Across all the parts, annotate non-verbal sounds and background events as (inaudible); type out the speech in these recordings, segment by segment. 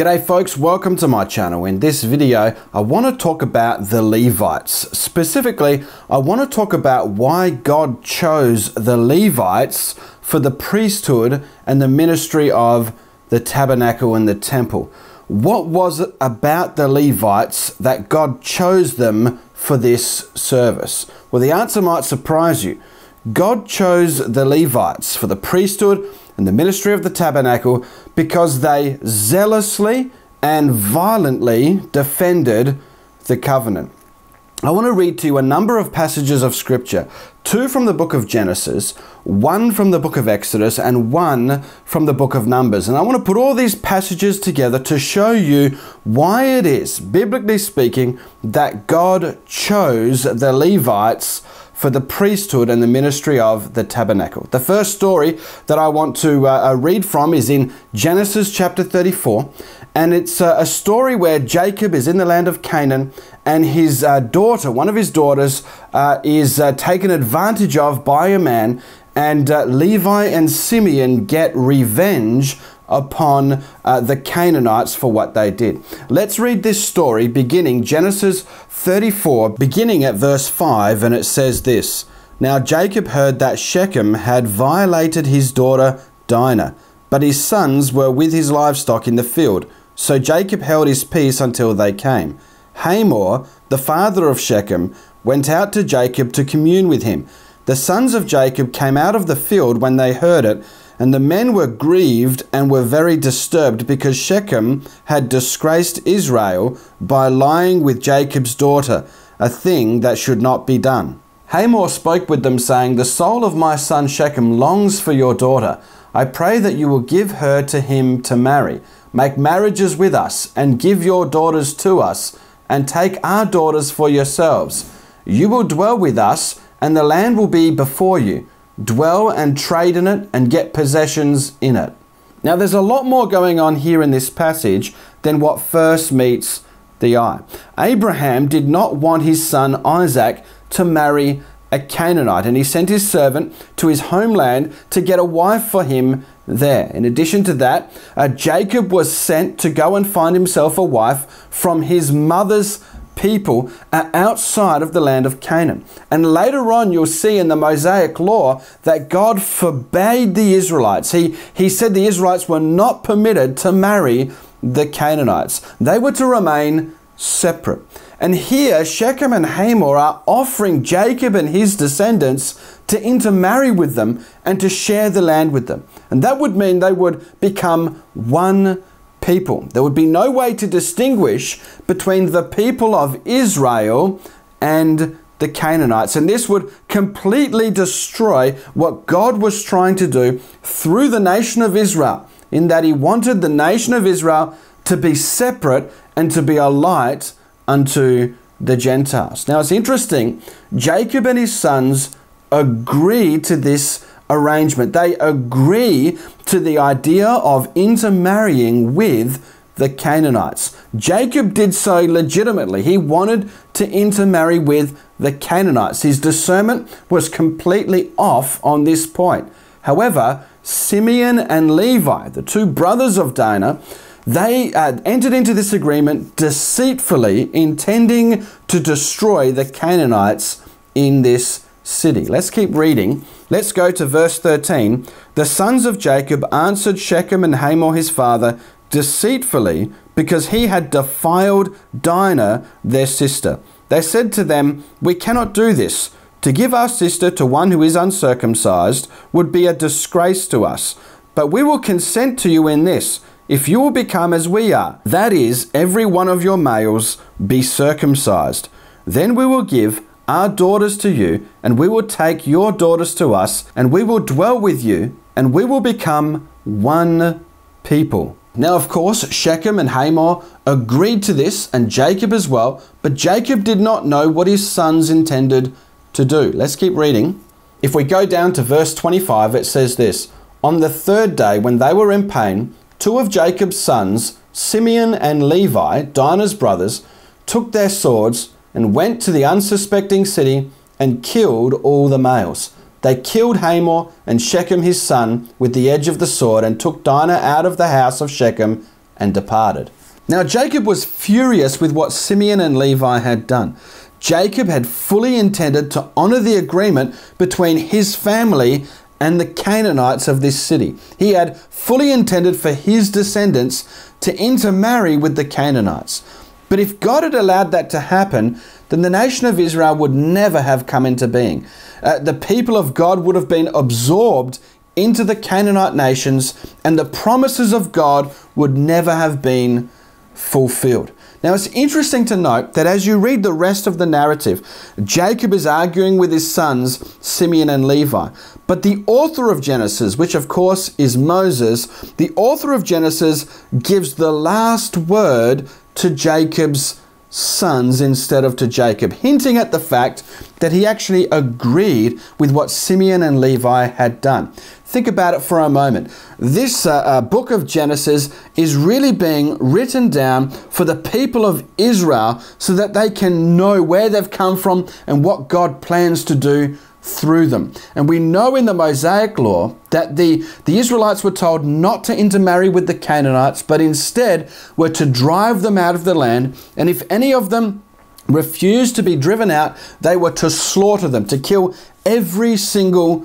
G'day folks, welcome to my channel. In this video, I want to talk about the Levites. Specifically, I want to talk about why God chose the Levites for the priesthood and the ministry of the tabernacle and the temple. What was it about the Levites that God chose them for this service? Well, the answer might surprise you. God chose the Levites for the priesthood and the ministry of the tabernacle because they zealously and violently defended the covenant. I want to read to you a number of passages of scripture, two from the book of Genesis, one from the book of Exodus, and one from the book of Numbers. And I want to put all these passages together to show you why it is, biblically speaking, that God chose the Levites for the priesthood and the ministry of the tabernacle. The first story that I want to uh, uh read from is in Genesis chapter 34, and it's uh, a story where Jacob is in the land of Canaan and his uh, daughter, one of his daughters, uh, is uh, taken advantage of by a man, and Levi and Simeon get revenge upon uh, the Canaanites for what they did. Let's read this story beginning Genesis 34, beginning at verse 5, and it says this Now Jacob heard that Shechem had violated his daughter Dinah, but his sons were with his livestock in the field. So Jacob held his peace until they came. Hamor, the father of Shechem, went out to Jacob to commune with him. The sons of Jacob came out of the field when they heard it and the men were grieved and were very disturbed because Shechem had disgraced Israel by lying with Jacob's daughter, a thing that should not be done. Hamor spoke with them, saying, The soul of my son Shechem longs for your daughter. I pray that you will give her to him to marry. Make marriages with us, and give your daughters to us, and take our daughters for yourselves. You will dwell with us, and the land will be before you dwell and trade in it, and get possessions in it. Now, there's a lot more going on here in this passage than what first meets the eye. Abraham did not want his son Isaac to marry a Canaanite, and he sent his servant to his homeland to get a wife for him there. In addition to that, uh, Jacob was sent to go and find himself a wife from his mother's people are outside of the land of Canaan. And later on, you'll see in the Mosaic law that God forbade the Israelites. He, he said the Israelites were not permitted to marry the Canaanites, they were to remain separate. And here, Shechem and Hamor are offering Jacob and his descendants to intermarry with them and to share the land with them. And that would mean they would become one people. There would be no way to distinguish between the people of Israel and the Canaanites. And this would completely destroy what God was trying to do through the nation of Israel, in that He wanted the nation of Israel to be separate and to be a light unto the Gentiles. Now it's interesting, Jacob and his sons agreed to this arrangement. They agree to the idea of intermarrying with the Canaanites. Jacob did so legitimately. He wanted to intermarry with the Canaanites. His discernment was completely off on this point. However, Simeon and Levi, the two brothers of Dinah, they uh, entered into this agreement deceitfully, intending to destroy the Canaanites in this city. Let's keep reading. Let's go to verse 13. The sons of Jacob answered Shechem and Hamor his father deceitfully because he had defiled Dinah, their sister. They said to them, We cannot do this. To give our sister to one who is uncircumcised would be a disgrace to us. But we will consent to you in this if you will become as we are, that is, every one of your males be circumcised. Then we will give our daughters to you, and we will take your daughters to us, and we will dwell with you, and we will become one people. Now, of course, Shechem and Hamor agreed to this, and Jacob as well, but Jacob did not know what his sons intended to do. Let's keep reading. If we go down to verse 25, it says this On the third day, when they were in pain, two of Jacob's sons, Simeon and Levi, Dinah's brothers, took their swords and went to the unsuspecting city and killed all the males. They killed Hamor and Shechem his son with the edge of the sword and took Dinah out of the house of Shechem and departed. Now Jacob was furious with what Simeon and Levi had done. Jacob had fully intended to honor the agreement between his family and the Canaanites of this city. He had fully intended for his descendants to intermarry with the Canaanites. But if God had allowed that to happen, then the nation of Israel would never have come into being. Uh, the people of God would have been absorbed into the Canaanite nations, and the promises of God would never have been fulfilled. Now, it's interesting to note that as you read the rest of the narrative, Jacob is arguing with his sons, Simeon and Levi. But the author of Genesis, which of course is Moses, the author of Genesis gives the last word to Jacob's sons instead of to Jacob, hinting at the fact that he actually agreed with what Simeon and Levi had done. Think about it for a moment. This uh, uh, book of Genesis is really being written down for the people of Israel so that they can know where they've come from and what God plans to do through them. And we know in the Mosaic law that the, the Israelites were told not to intermarry with the Canaanites, but instead were to drive them out of the land. And if any of them refused to be driven out, they were to slaughter them, to kill every single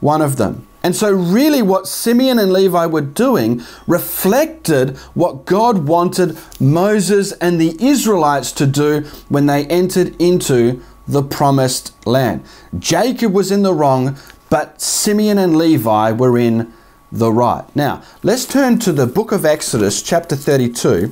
one of them. And so, really, what Simeon and Levi were doing reflected what God wanted Moses and the Israelites to do when they entered into the promised land. Jacob was in the wrong, but Simeon and Levi were in the right. Now, let's turn to the book of Exodus, chapter 32.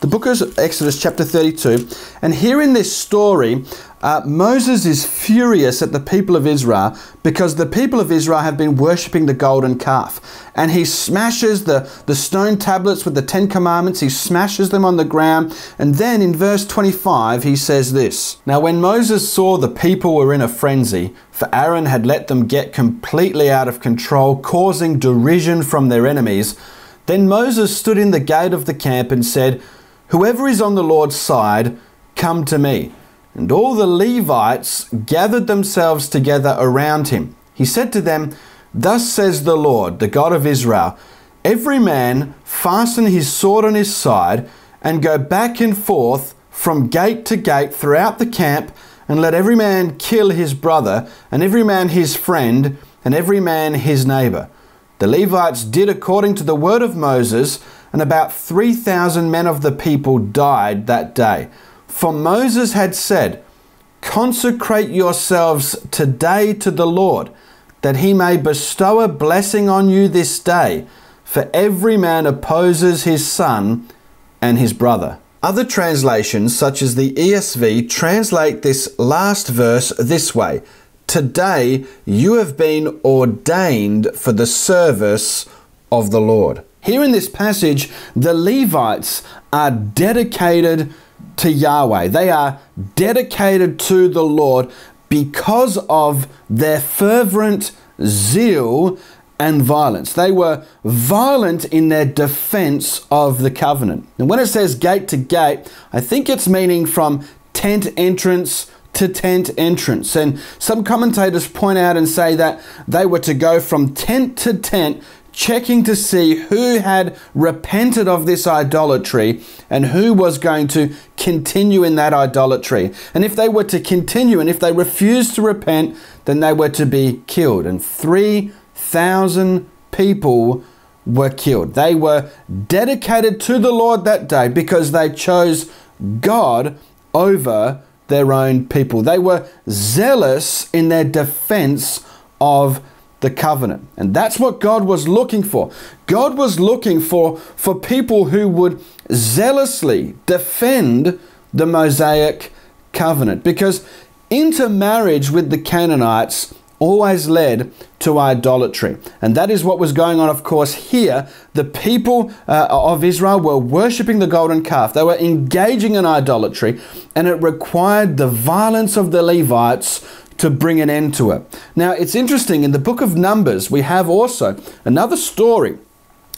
The book of Exodus, chapter 32. And here in this story, uh, Moses is furious at the people of Israel because the people of Israel have been worshipping the golden calf. And he smashes the, the stone tablets with the Ten Commandments, he smashes them on the ground. And then in verse 25, he says this Now, when Moses saw the people were in a frenzy, for Aaron had let them get completely out of control, causing derision from their enemies, then Moses stood in the gate of the camp and said, Whoever is on the Lord's side, come to me. And all the Levites gathered themselves together around him. He said to them, Thus says the Lord, the God of Israel, every man fasten his sword on his side and go back and forth from gate to gate throughout the camp, and let every man kill his brother, and every man his friend, and every man his neighbor. The Levites did according to the word of Moses, and about 3,000 men of the people died that day. For Moses had said, Consecrate yourselves today to the Lord, that he may bestow a blessing on you this day, for every man opposes his son and his brother. Other translations, such as the ESV, translate this last verse this way Today you have been ordained for the service of the Lord. Here in this passage, the Levites are dedicated to Yahweh. They are dedicated to the Lord because of their fervent zeal and violence. They were violent in their defense of the covenant. And when it says gate to gate, I think it's meaning from tent entrance to tent entrance. And some commentators point out and say that they were to go from tent to tent checking to see who had repented of this idolatry and who was going to continue in that idolatry. And if they were to continue and if they refused to repent, then they were to be killed. And 3,000 people were killed. They were dedicated to the Lord that day because they chose God over their own people. They were zealous in their defense of the covenant. And that's what God was looking for. God was looking for, for people who would zealously defend the Mosaic covenant because intermarriage with the Canaanites always led to idolatry. And that is what was going on, of course, here. The people uh, of Israel were worshipping the golden calf, they were engaging in idolatry, and it required the violence of the Levites to bring an end to it. Now, it's interesting, in the book of Numbers, we have also another story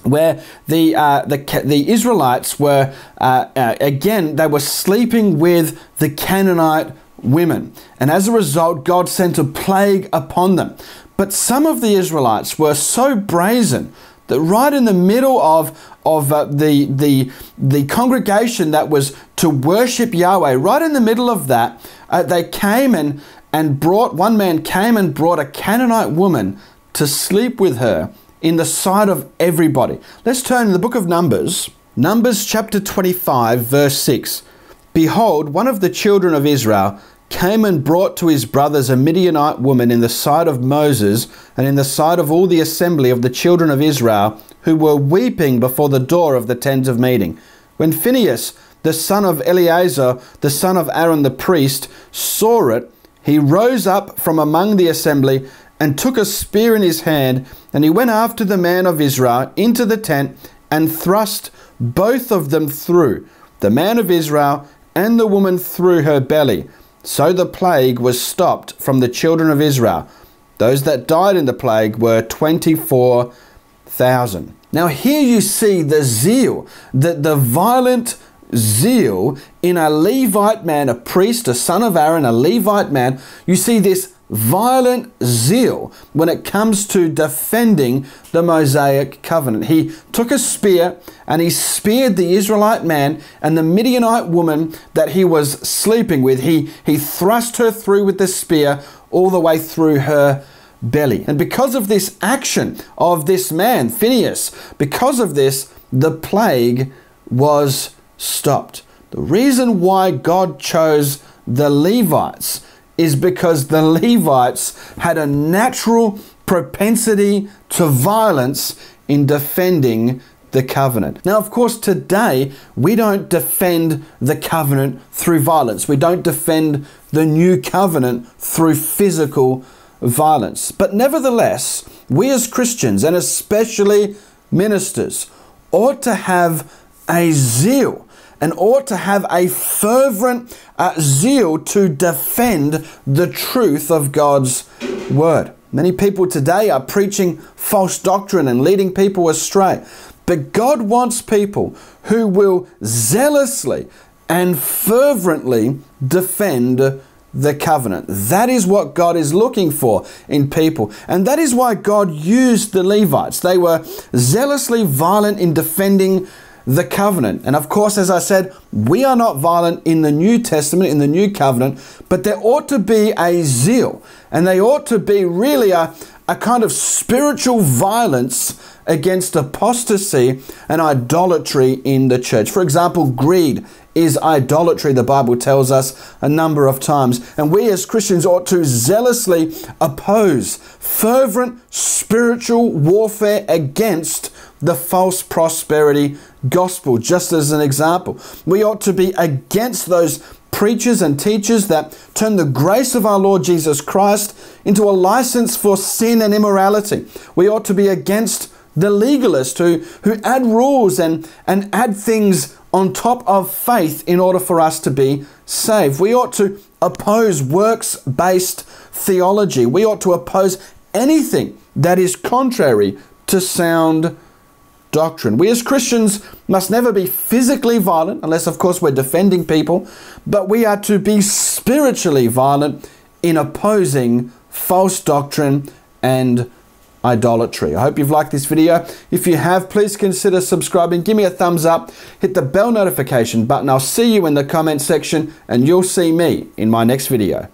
where the, uh, the, the Israelites were, uh, uh, again, they were sleeping with the Canaanite women. And as a result, God sent a plague upon them. But some of the Israelites were so brazen that right in the middle of, of uh, the, the, the congregation that was to worship Yahweh, right in the middle of that, uh, they came and, and brought, one man came and brought a Canaanite woman to sleep with her in the sight of everybody. Let's turn to the book of Numbers, Numbers chapter 25, verse 6. Behold, one of the children of Israel came and brought to his brothers a Midianite woman in the sight of Moses and in the sight of all the assembly of the children of Israel, who were weeping before the door of the tent of meeting. When Phinehas, the son of Eleazar, the son of Aaron the priest, saw it, he rose up from among the assembly and took a spear in his hand, and he went after the man of Israel into the tent and thrust both of them through, the man of Israel and the woman through her belly. So the plague was stopped from the children of Israel. Those that died in the plague were 24,000. Now, here you see the zeal, the, the violent zeal in a Levite man, a priest, a son of Aaron, a Levite man. You see this violent zeal when it comes to defending the Mosaic covenant. He took a spear and he speared the Israelite man and the Midianite woman that he was sleeping with. He, he thrust her through with the spear all the way through her belly. And because of this action of this man, Phinehas, because of this, the plague was stopped. The reason why God chose the Levites is because the (laughs) Levites had a natural propensity to violence in defending the covenant. Now, of course, today we don't defend the covenant through violence. We don't defend the new covenant through physical violence. But nevertheless, we as Christians, and especially ministers, ought to have a zeal and ought to have a fervent uh, zeal to defend the truth of God's word. Many people today are preaching false doctrine and leading people astray. But God wants people who will zealously and fervently defend the covenant. That is what God is looking for in people. And that is why God used the Levites. They were zealously violent in defending the covenant. And of course, as I said, we are not violent in the New Testament, in the New Covenant, but there ought to be a zeal and they ought to be really a, a kind of spiritual violence against apostasy and idolatry in the church. For example, greed is idolatry, the Bible tells us a number of times. And we as Christians ought to zealously oppose fervent spiritual warfare against the false prosperity gospel, just as an example. We ought to be against those preachers and teachers that turn the grace of our Lord Jesus Christ into a license for sin and immorality. We ought to be against the legalists who, who add rules and, and add things on top of faith in order for us to be saved. We ought to oppose works based theology. We ought to oppose anything that is contrary to sound doctrine. We as Christians must never be physically violent, unless, of course, we're defending people, but we are to be spiritually violent in opposing false doctrine and idolatry. I hope you've liked this video. If you have, please consider subscribing. Give me a thumbs up. Hit the bell notification button. I'll see you in the comment section and you'll see me in my next video.